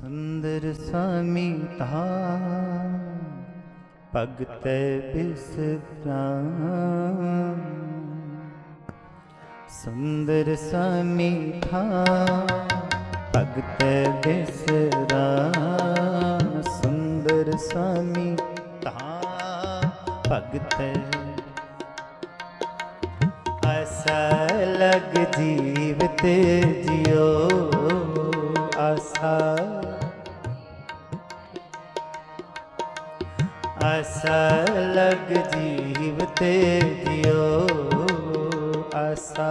ਸੁੰਦਰ ਸਾਮੀ ਤਾ ਭਗਤ ਬਿਸਰਾਮ। ਸੁੰਦਰ ਸਾਮੀ ਥਾ ਭਗਤ ਬਿਸਰਾਮ। ਸੁੰਦਰ ਸਾਮੀ ਤਾ ਭਗਤ। ਆਸਾ ਲਗ ਜੀਵਤ ਜਿਓ ਆਸਾ ਆਸਾ ਲਗ ਜੀਵਤ ਜਿਉ ਆਸਾ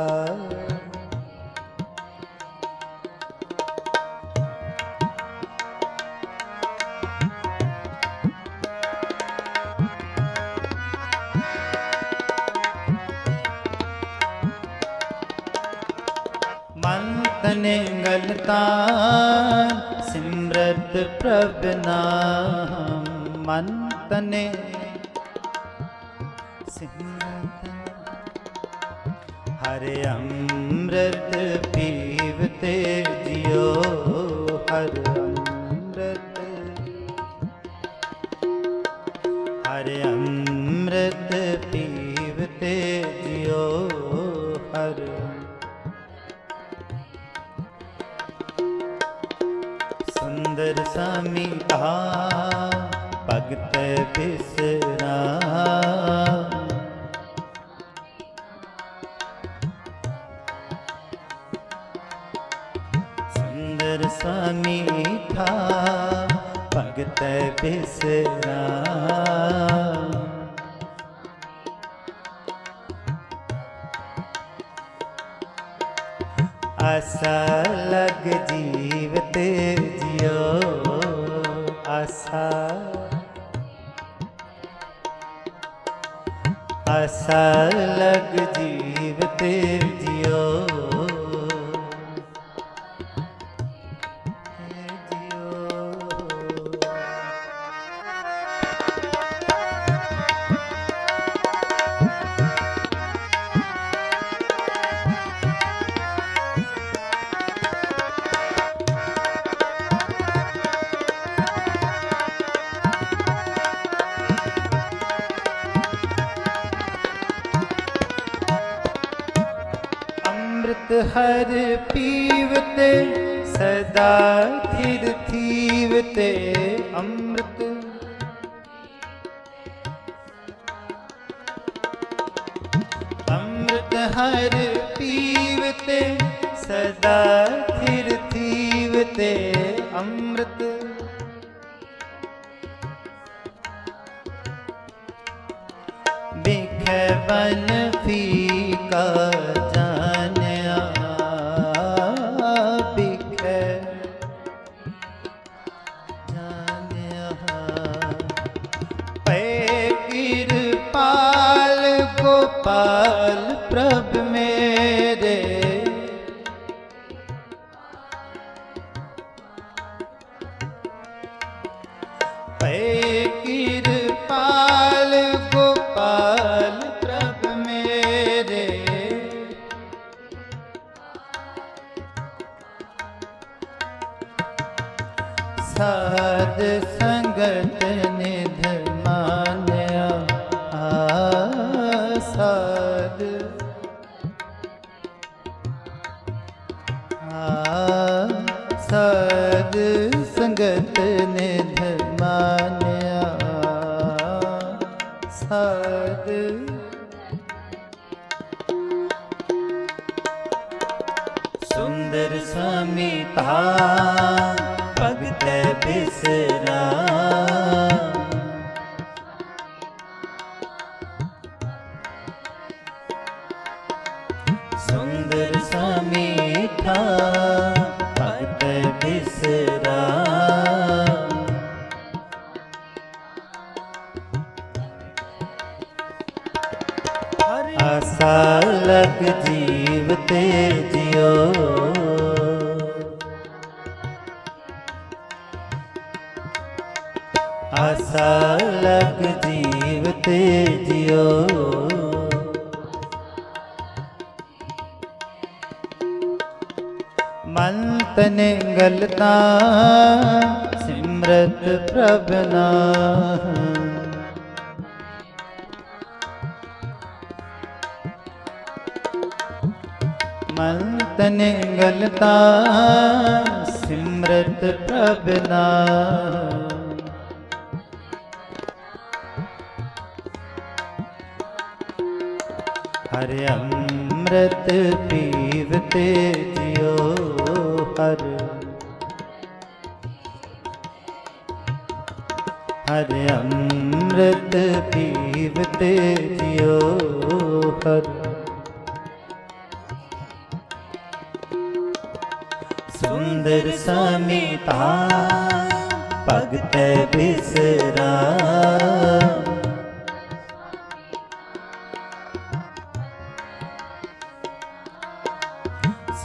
ਤਨੇ ਗਲਤਾ ਸਿਮਰਤ ਪ੍ਰਭ ਨਾਮ ਮਨ ਤਨੇ ਸਿਮਰਤ ਹਰਿ ਅੰਮ੍ਰਿਤ ਪੀਵਤੇ ਜਿਉ ਹਰਿ ਭਗਤ ਬਿਸਰਾ। ਸੁੰਦਰ ਸਾਮੀ ਥਾ ਭਗਤ ਬਿਸਰਾ। ਆਸਾ ਲਗ ਤੇ ਜਿਉ ਆਸਾ ਆਸਾ ਲਗ ਜੀਵਤ ਜਿਉ ਅੰਮ੍ਰਿਤ ਹਰ ਪੀਵਤੇ ਸਦਾ ਥਿਰ ਥੀਵਤੇ ਅੰਮ੍ਰਿਤ। ਅੰਮ੍ਰਿਤ ਹਰ ਪੀਵਤੇ ਸਦਾ ਥਿਰ ਥੀਵਤੇ ਅੰਮ੍ਰਿਤ। ਬਿਖੈ ਬਨ ਫੀਕਾ ਸਾਧ ਸੰਗਤ ਨੇ ਸੁੰਦਰ ਸਮੀਠਾ ਭਗਤ ਬਿਸਰਾ। ਆਸਾ ਲਗ ਜੀਵ ਤੇ ਜਿਉ। ਆਸਾ ਲਗ ਜੀਵ ਤੇ ਜਿਉ। ਮਨ ਤਨ ਨਿੰਗਲਤਾ ਸਿਮਰਤ ਪ੍ਰਭ ਨਾਮ ਮਨ ਤਨ ਗਲਤਾ, ਸਿਮਰਤ ਪ੍ਰਭ ਨਾਮ ਹਰ ਅੰਮ੍ਰਿਤ ਪੀਵਤੇ ਜਿਉ। ਹਰ ਹਰ ਅੰਮ੍ਰਿਤ ਪੀਵਤੇ ਜਿਉ ਹਰ। ਸੁੰਦਰ ਸਮੀਤਾ ਭਗਤ ਬਿਸਰਾ।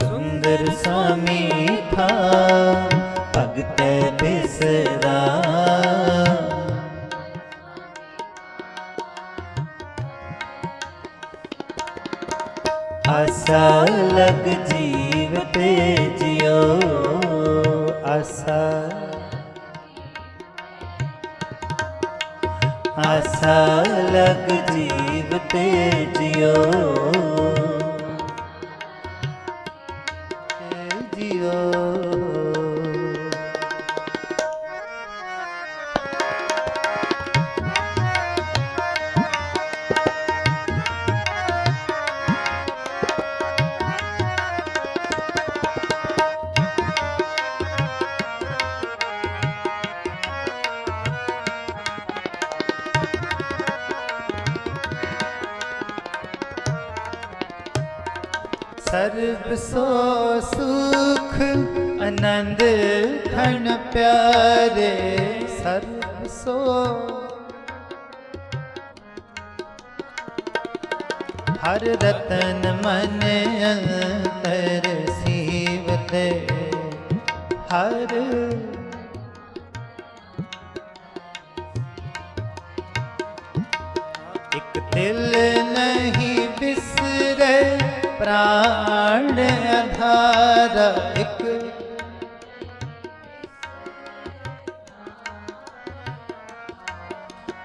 ਸੁੰਦਰ ਸਮੀਠਾ ਭਗਤ ਬਿਸਰਾ। ਆਸਾ ਲਗ ਜੀਵ ਤੇ ਜਿਉ ਆਸਾ। ਆਸਾ ਲਗ ਜੀਵ ਤੇ ਜਿਉ ਸਰਬ ਸੋ ਸੁਖ, ਆਨੰਦ ਖਣ ਪਿਆਰੇ। ਸਰਬ ਸੋ। ਹਰ ਰਤਨ ਮਨ ਅੰਤਰ ਸੀਵਤੇ ਹਰ ਇਕ ਦਿਲ ਪ੍ਰਾਣ ਅਧਾਰ ਇੱਕ।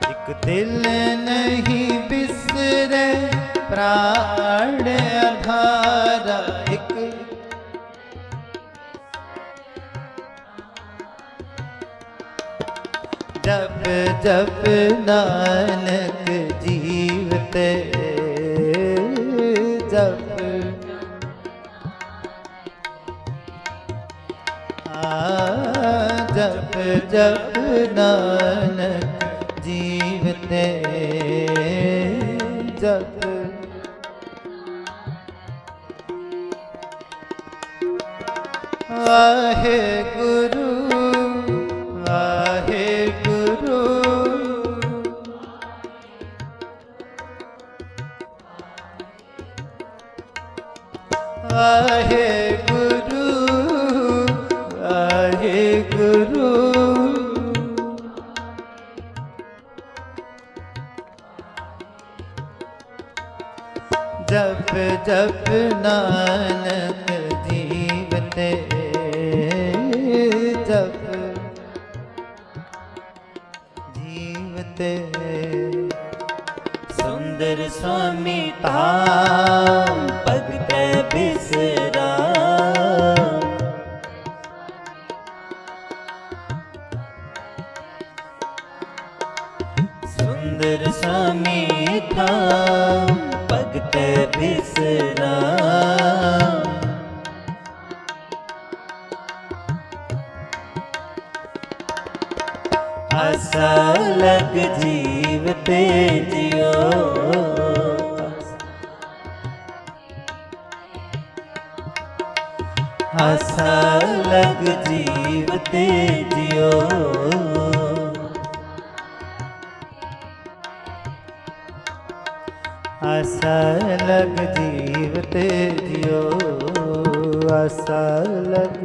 ਇਕ ਦਿਲ ਨਹੀਂ ਬਿਸਰੇ ਪ੍ਰਾਣ ਅਧਾਰ ਇੱਕ। ਜਪ ਜਪ ਨਾਨਕ ਜੀਵਤੇ। ਜਪ ਜਪ ਨਾਨਕ ਜੀਵਤੇ ਜਪ ਵਾਹਿਗੁਰੂ ਵਾਹਿਗੁਰੂ। ਵਾਹਿਗੁਰੂ। ਜਪ ਜਪ ਨਾਨਕ ਜੀਵਤੇ ਜਪ। ਜੀਵਤੇ ਸੁੰਦਰ ਸੁਆਮੀ ਤਾਮ ਭਗਤ ਬਿਸਰਾ ਸੁੰਦਰ ਸੁਆਮੀ ਤਾਮ ਬਿਸਰਾ ਆਸਾ ਜੀਵ ਤੇ ਜਿਉ। ਆਸਾ ਜੀਵ ਤੇ ਜਿਉ। ਆਸਾ ਲਗ ਜੀਵ ਤੇ ਜਿਉ ਆਸਾ ਲਗ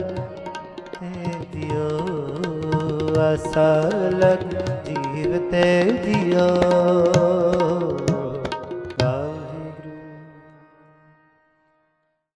ਤੇ ਜਿਉ ਆਸਾ ਲਗ ਜੀਵ ਤੇ ਜਿਉ।